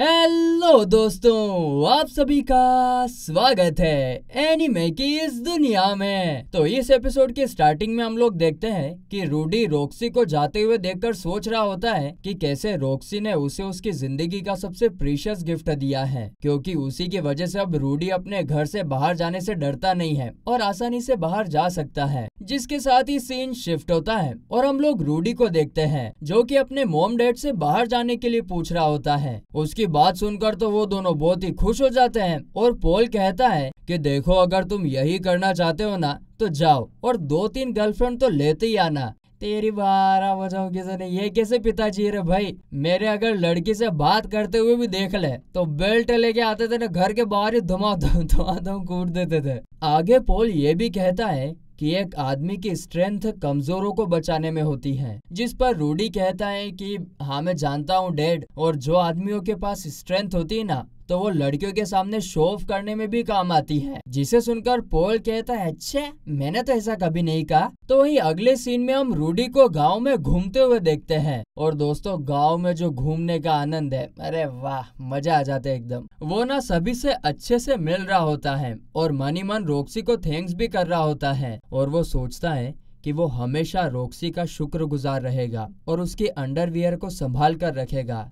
Hello दोस्तों, आप सभी का स्वागत है एनिमे की इस दुनिया में। तो इस एपिसोड के स्टार्टिंग में हम लोग देखते हैं कि रूडी रोक्सी को जाते हुए देखकर सोच रहा होता है कि कैसे रोक्सी ने उसे उसकी ज़िंदगी का सबसे प्रीशियस गिफ्ट दिया है। क्योंकि उसी की वजह से अब रूडी अपने घर से बाहर जाने से डरता नहीं है और आसानी से बाहर जा सकता है, जिसके साथ ही सीन शिफ्ट होता है और हम लोग रूडी को देखते हैं, जो कि अपने मोम डैड से बाहर जाने के लिए पूछ रहा होता है। उसकी बात सुनकर तो वो दोनों बहुत ही खुश हो जाते हैं और पोल कहता है कि देखो, अगर तुम यही करना चाहते हो ना तो जाओ और दो तीन गर्लफ्रेंड तो लेते ही आना। तेरी बारह बजाओ किसी ने ये कैसे पिताजी रे भाई? मेरे अगर लड़की से बात करते हुए भी देख ले तो बेल्ट लेके आते थे ना, घर के बाहर ही धुमा धुमा कूट देते थे। आगे पोल ये भी कहता है कि एक आदमी की स्ट्रेंथ कमजोरों को बचाने में होती है, जिस पर रूडी कहता है कि हाँ मैं जानता हूँ, डैड, और जो आदमियों के पास स्ट्रेंथ होती है ना तो वो लड़कियों के सामने शो ऑफ़ करने में भी काम आती है। जिसे सुनकर पोल कहता है अच्छा मैंने तो ऐसा कभी नहीं कहा। तो वही अगले सीन में हम रूडी को गाँव में घूमते हुए देखते हैं। और दोस्तों, गाँव में जो घूमने का आनंद है, अरे वाह, मज़ा आ जाता है एकदम। वो ना सभी से अच्छे से मिल रहा होता है और मनी मन रोक्सी को थैंक्स भी कर रहा होता है। और वो सोचता है कि वो हमेशा रोक्सी का शुक्रगुजार रहेगा और उसके अंडरवियर को संभाल कर रखेगा।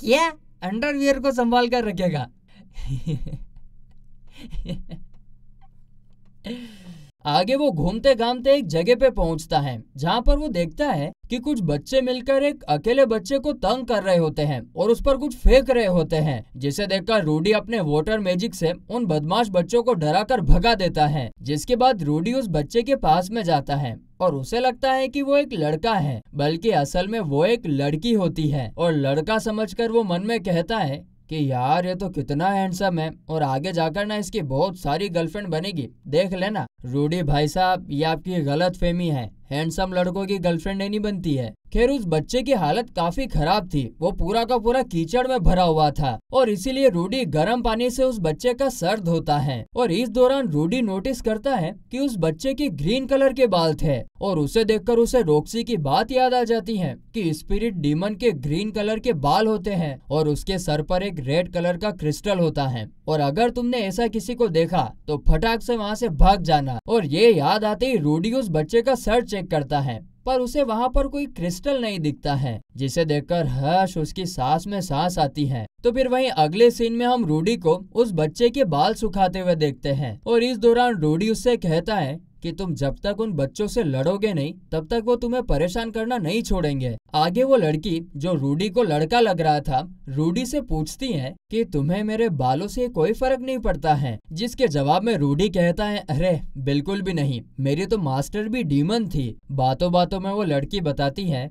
क्या? अंडरवियर को संभाल कर रखेगा। आगे वो घूमते घामते एक जगह पे पहुँचता है, जहाँ पर वो देखता है कि कुछ बच्चे मिलकर एक अकेले बच्चे को तंग कर रहे होते हैं और उस पर कुछ फेंक रहे होते हैं, जिसे देखकर रूडी अपने वोटर मैजिक से उन बदमाश बच्चों को डरा कर भगा देता है, जिसके बाद रूडी उस बच्चे के पास में जाता है और उसे लगता है कि वो एक लड़का है, बल्कि असल में वो एक लड़की होती है और लड़का समझकर वो मन में कहता है कि यार, ये तो कितना हैंडसम है और आगे जाकर ना इसकी बहुत सारी गर्लफ्रेंड बनेगी। देख लेना। रूडी भाई साहब, ये आपकी गलत फहमी है। हैंडसम लड़कों की गर्लफ्रेंड नहीं बनती है। खैर, उस बच्चे की हालत काफ़ी खराब थी। वो पूरा का पूरा कीचड़ में भरा हुआ था और इसीलिए रूडी गर्म पानी से उस बच्चे का सर धोता है और इस दौरान रूडी नोटिस करता है कि उस बच्चे के ग्रीन कलर के बाल थे और उसे देखकर उसे रोक्सी की बात याद आ जाती है कि स्पिरिट डीमन के ग्रीन कलर के बाल होते हैं और उसके सर पर एक रेड कलर का क्रिस्टल होता है। और अगर तुमने ऐसा किसी को देखा तो फटाक से वहाँ से भाग जाना। और ये याद आते ही रूडी उस बच्चे का सर चेक करता है। पर उसे वहाँ पर कोई क्रिस्टल नहीं दिखता है। जिसे देखकर हर्ष उसकी सांस में सांस आती है। तो फिर वहीं अगले सीन में हम रूडी को उस बच्चे के बाल सुखाते हुए देखते हैं। और इस दौरान रूडी उससे कहता है कि तुम जब तक उन बच्चों से लड़ोगे नहीं, तब तक वो तुम्हें परेशान करना नहीं छोड़ेंगे। आगे वो लड़की, जो रूडी को लड़का लग रहा था, रूडी से पूछती है कि तुम्हें मेरे बालों से कोई फ़र्क नहीं पड़ता है? जिसके जवाब में रूडी कहता है, अरे, बिल्कुल भी नहीं, मेरी तो मास्टर भी डीमन थी। बातों बातों में वो लड़की बताती है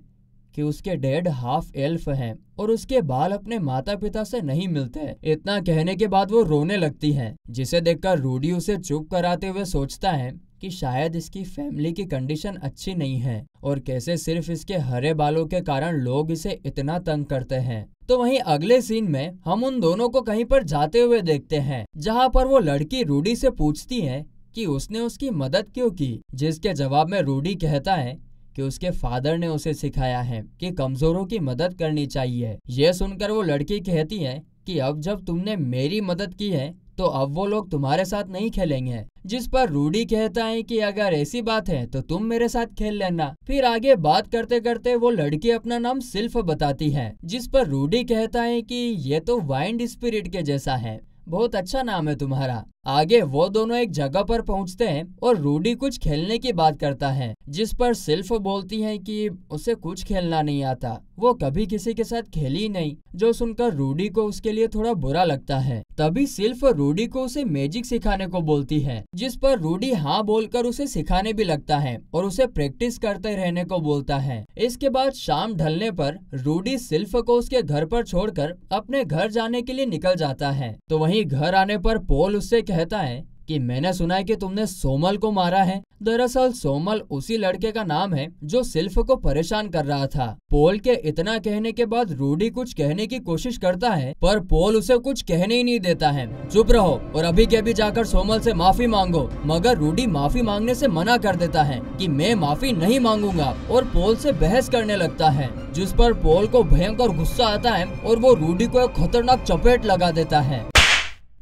कि उसके डैड हाफ़ एल्फ हैं और उसके बाल अपने माता पिता से नहीं मिलते। इतना कहने के बाद वो रोने लगती है। जिसे देखकर रूडी उसे चुप कराते हुए सोचता है कि शायद इसकी फैमिली की कंडीशन अच्छी नहीं है और कैसे सिर्फ़ इसके हरे बालों के कारण लोग इसे इतना तंग करते हैं। तो वहीं अगले सीन में हम उन दोनों को कहीं पर जाते हुए देखते हैं, जहाँ पर वो लड़की रूडी से पूछती है कि उसने उसकी मदद क्यों की, जिसके जवाब में रूडी कहता है कि उसके फादर ने उसे सिखाया है कि कमजोरों की मदद करनी चाहिए। ये सुनकर वो लड़की कहती है कि अब जब तुमने मेरी मदद की है तो अब वो लोग तुम्हारे साथ नहीं खेलेंगे। जिस पर रूडी कहता है कि अगर ऐसी बात है तो तुम मेरे साथ खेल लेना। फिर आगे बात करते करते वो लड़की अपना नाम सिल्फ बताती है, जिस पर रूडी कहता है कि ये तो वाइंड स्पिरिट के जैसा है। बहुत अच्छा नाम है तुम्हारा। आगे वो दोनों एक जगह पर पहुँचते हैं और रूडी कुछ खेलने की बात करता है, जिस पर सिल्फ बोलती है कि उसे कुछ खेलना नहीं आता। वो कभी किसी के साथ खेली नहीं, जो सुनकर रूडी को उसके लिए थोड़ा बुरा लगता है। तभी सिल्फ रूडी को उसे मैजिक सिखाने को बोलती है, जिस पर रूडी हाँ बोलकर उसे सिखाने भी लगता है और उसे प्रैक्टिस करते रहने को बोलता है। इसके बाद शाम ढलने पर रूडी सिल्फ को उसके घर पर छोड़कर अपने घर जाने के लिए निकल जाता है। तो वहीं घर आने पर पोल उससे कहता है कि मैंने सुना है कि तुमने सोमल को मारा है। दरअसल सोमल उसी लड़के का नाम है जो सिल्फ को परेशान कर रहा था। पोल के इतना कहने के बाद रूडी कुछ कहने की कोशिश करता है, पर पोल उसे कुछ कहने ही नहीं देता है। चुप रहो और अभी के अभी जाकर सोमल से माफ़ी मांगो, मगर रूडी माफ़ी मांगने से मना कर देता है कि मैं माफ़ी नहीं मांगूँगा और पोल से बहस करने लगता है, जिस पर पोल को भयंकर गुस्सा आता है और वो रूडी को एक खतरनाक चपेट लगा देता है।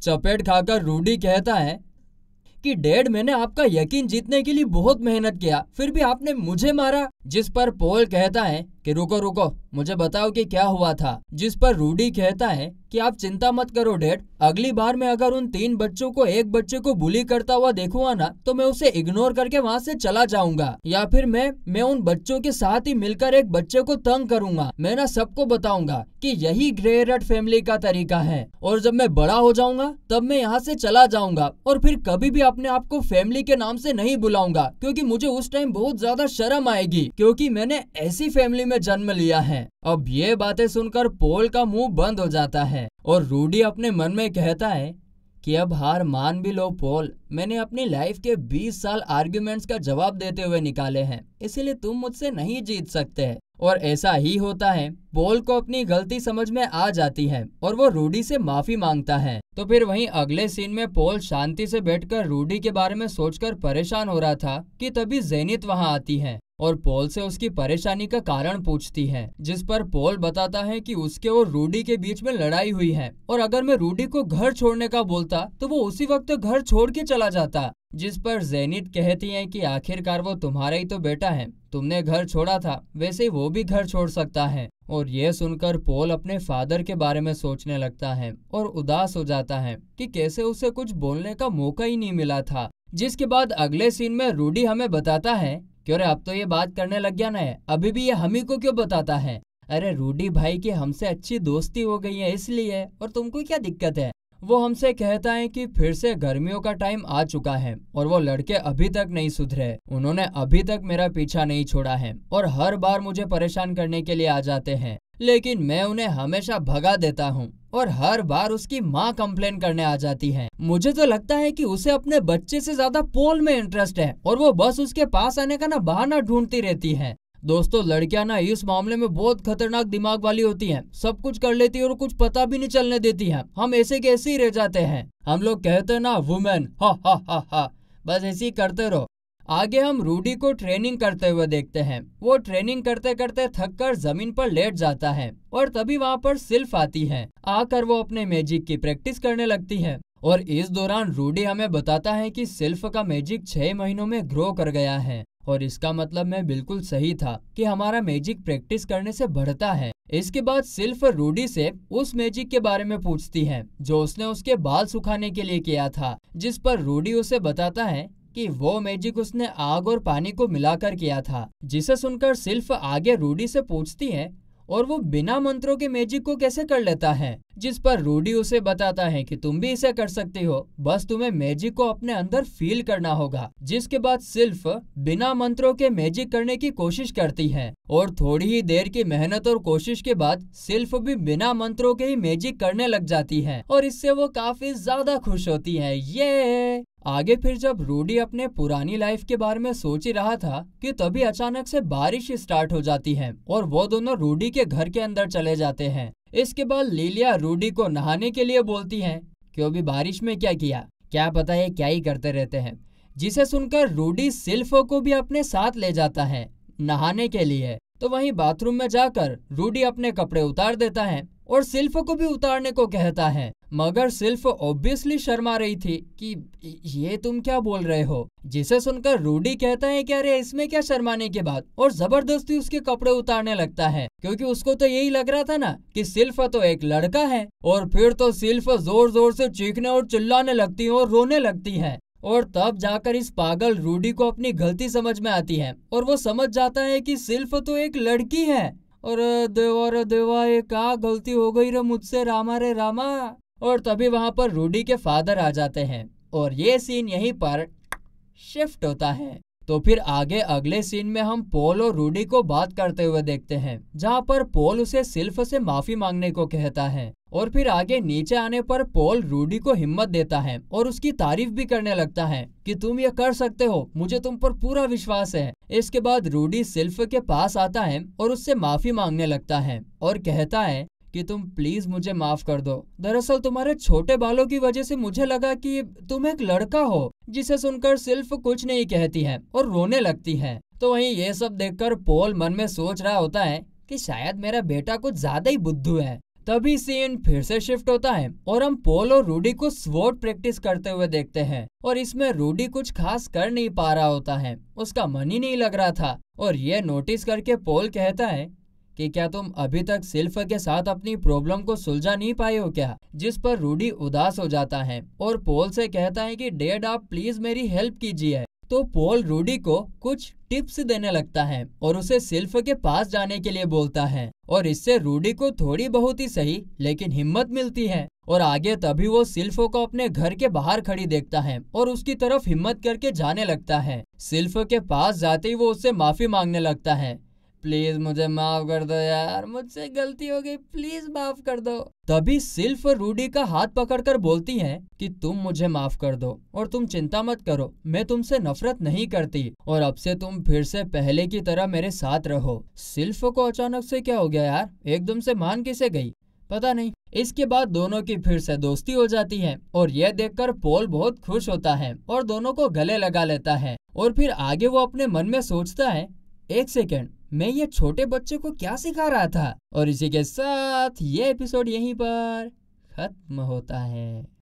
चपेट खाकर रूडी कहता है कि डेड मैंने आपका यकीन जीतने के लिए बहुत मेहनत किया, फिर भी आपने मुझे मारा, जिस पर पोल कहता है कि रुको रुको, मुझे बताओ कि क्या हुआ था। जिस पर रूडी कहता है कि आप चिंता मत करो, डेड। अगली बार मैं अगर उन तीन बच्चों को, एक बच्चे को बुली करता हुआ देखूँगा ना तो मैं उसे इग्नोर करके वहाँ से चला जाऊँगा। या फिर मैं मैं उन बच्चों के साथ ही मिलकर एक बच्चे को तंग करूँगा। मैं ना सबको बताऊँगा कि यही ग्रेरेट फैमिली का तरीका है। और जब मैं बड़ा हो जाऊँगा, तब मैं यहाँ से चला जाऊँगा। और फिर कभी भी अपने आप को फैमिली के नाम से नहीं बुलाऊँगा, क्योंकि मुझे उस टाइम बहुत ज़्यादा शर्म आएगी। क्योंकि मैंने ऐसी फैमिली में जन्म लिया है। अब ये बातें सुनकर पोल का मुँह बंद हो जाता है और रूडी अपने मन में कहता है कि अब हार मान भी लो पोल। मैंने अपनी लाइफ के 20 साल आर्ग्यूमेंट्स का जवाब देते हुए निकाले हैं। इसीलिए तुम मुझसे नहीं जीत सकते और ऐसा ही होता है। पोल को अपनी गलती समझ में आ जाती है और वो रूडी से माफ़ी माँगता है। तो फिर वहीं अगले सीन में पोल शांति से बैठकर रूडी के बारे में सोचकर परेशान हो रहा था कि तभी जैनित वहाँ आती है। और पोल से उसकी परेशानी का कारण पूछती है, जिस पर पोल बताता है कि उसके और रूडी के बीच में लड़ाई हुई है। और अगर मैं रूडी को घर छोड़ने का बोलता तो वो उसी वक्त घर छोड़ के चला जाता, जिस पर जैनित कहती है कि आखिरकार वो तुम्हारा ही तो बेटा है, तुमने घर छोड़ा था, वैसे वो भी घर छोड़ सकता है। और यह सुनकर पोल अपने फादर के बारे में सोचने लगता है और उदास हो जाता है कि कैसे उसे कुछ बोलने का मौका ही नहीं मिला था, जिसके बाद अगले सीन में रूडी हमें बताता है क्यों रे, अब तो ये बात करने लग गया ना है। अभी भी ये हम ही को क्यों बताता है? अरे, रूडी भाई की हमसे अच्छी दोस्ती हो गई है इसलिए। और तुमको क्या दिक्कत है? वो हमसे कहता है कि फिर से गर्मियों का टाइम आ चुका है और वो लड़के अभी तक नहीं सुधरे। उन्होंने अभी तक मेरा पीछा नहीं छोड़ा है और हर बार मुझे परेशान करने के लिए आ जाते हैं। लेकिन मैं उन्हें हमेशा भगा देता हूँ और हर बार उसकी माँ कंप्लेन करने आ जाती है। मुझे तो लगता है कि उसे अपने बच्चे से ज़्यादा पोल में इंटरेस्ट है और वो बस उसके पास आने का ना बहाना ढूंढती रहती है। दोस्तों, लड़कियाँ ना इस मामले में बहुत खतरनाक दिमाग वाली होती हैं। सब कुछ कर लेती है और कुछ पता भी नहीं चलने देती हैं। हम ऐसे के ऐसे ही रह जाते हैं। हम लोग कहते हैं ना वुमेन हा हा हा हा बस ऐसे ही करते रहो। आगे हम रूडी को ट्रेनिंग करते हुए देखते हैं। वो ट्रेनिंग करते करते थक कर ज़मीन पर लेट जाता है और तभी वहाँ पर सिल्फ आती है। आकर वो अपने मैजिक की प्रैक्टिस करने लगती है और इस दौरान रूडी हमें बताता है कि सिल्फ का मैजिक छह महीनों में ग्रो कर गया है और इसका मतलब मैं बिल्कुल सही था कि हमारा मैजिक प्रैक्टिस करने से बढ़ता है। इसके बाद सिल्फ रूडी से उस मैजिक के बारे में पूछती है, जो उसने उसके बाल सुखाने के लिए किया था, जिस पर रूडी उसे बताता है कि वो मैजिक उसने आग और पानी को मिलाकर किया था, जिसे सुनकर सिल्फ आगे रूडी से पूछती है, और वो बिना मंत्रों के मैजिक को कैसे कर लेता है? जिस पर रूडी उसे बताता है कि तुम भी इसे कर सकती हो, बस तुम्हें मैजिक को अपने अंदर फील करना होगा। जिसके बाद सिर्फ़ बिना मंत्रों के मैजिक करने की कोशिश करती है, और थोड़ी ही देर की मेहनत और कोशिश के बाद सिर्फ़ भी बिना मंत्रों के ही मैजिक करने लग जाती है, और इससे वो काफ़ी ज़्यादा खुश होती है। ये आगे फिर जब रूडी अपने पुरानी लाइफ के बारे में सोच ही रहा था कि तभी अचानक से बारिश स्टार्ट हो जाती है और वो दोनों रूडी के घर के अंदर चले जाते हैं। इसके बाद लीलिया रूडी को नहाने के लिए बोलती है, क्यों भी बारिश में क्या किया? क्या पता है क्या ही करते रहते हैं? जिसे सुनकर रूडी सिल्फो को भी अपने साथ ले जाता है नहाने के लिए। तो वहीं बाथरूम में जाकर रूडी अपने कपड़े उतार देता है और सिल्फ को भी उतारने को कहता है। मगर सिर्फ़ ऑब्वियसली शर्मा रही थी कि ये तुम क्या बोल रहे हो? जिसे सुनकर रूडी कहता है कि अरे, इसमें क्या शर्माने के बाद? और ज़बरदस्ती उसके कपड़े उतारने लगता है। क्योंकि उसको तो यही लग रहा था ना कि सिल्फ तो एक लड़का है और फिर तो सिल्फ ज़ोर ज़ोर से चीखने और चिल्लाने लगती है और रोने लगती है। और तब जाकर इस पागल रूडी को अपनी गलती समझ में आती है और वो समझ जाता है कि सिल्फ तो एक लड़की है। और देवा रे देवा, ये क्या गलती हो गई रे मुझसे? रामा रे रामा। और तभी वहाँ पर रूडी के फादर आ जाते हैं और ये सीन यहीं पर शिफ्ट होता है। तो फिर आगे अगले सीन में हम पोल और रूडी को बात करते हुए देखते हैं, जहाँ पर पोल उसे सिल्फ से माफ़ी मांगने को कहता है और फिर आगे नीचे आने पर पोल रूडी को हिम्मत देता है और उसकी तारीफ़ भी करने लगता है कि तुम ये कर सकते हो, मुझे तुम पर पूरा विश्वास है। इसके बाद रूडी सिल्फ के पास आता है और उससे माफ़ी मांगने लगता है और कहता है कि तुम प्लीज़ मुझे माफ़ कर दो। दरअसल तुम्हारे छोटे बालों की वजह से मुझे लगा कि तुम एक लड़का हो, जिसे सुनकर सिर्फ़ कुछ नहीं कहती है और रोने लगती है। तो वहीं ये सब देखकर पोल मन में सोच रहा होता है कि शायद मेरा बेटा कुछ ज़्यादा ही बुद्धू है। तभी सीन फिर से शिफ्ट होता है और हम पोल और रूडी को स्वोर्ड प्रैक्टिस करते हुए देखते हैं और इसमें रूडी कुछ खास कर नहीं पा रहा होता है, उसका मन ही नहीं लग रहा था। और ये नोटिस करके पोल कहता है कि क्या तुम अभी तक सिल्फ के साथ अपनी प्रॉब्लम को सुलझा नहीं पाए हो क्या? जिस पर रूडी उदास हो जाता है और पोल से कहता है कि डेड आप प्लीज़ मेरी हेल्प कीजिए। तो पोल रूडी को कुछ टिप्स देने लगता है और उसे सिल्फ के पास जाने के लिए बोलता है। और इससे रूडी को थोड़ी बहुत ही सही, लेकिन हिम्मत मिलती है। और आगे तभी वो सिल्फो को अपने घर के बाहर खड़ी देखता है और उसकी तरफ़ हिम्मत करके जाने लगता है। सिल्फ के पास जाते ही वो उससे माफ़ी मांगने लगता है। प्लीज़ मुझे माफ़ कर दो यार, मुझसे गलती हो गई, प्लीज़ माफ़ कर दो। तभी सिल्फ रूडी का हाथ पकड़कर बोलती है कि तुम मुझे माफ़ कर दो और तुम चिंता मत करो, मैं तुमसे नफरत नहीं करती और अब से तुम फिर से पहले की तरह मेरे साथ रहो। सिल्फ को अचानक से क्या हो गया यार? एकदम से मान किसे गई? पता नहीं। इसके बाद दोनों की फिर से दोस्ती हो जाती है और यह देखकर पोल बहुत खुश होता है और दोनों को गले लगा लेता है और फिर आगे वो अपने मन में सोचता है, एक सेकेंड मैं ये छोटे बच्चे को क्या सिखा रहा था? और इसी के साथ ये एपिसोड यहीं पर खत्म होता है।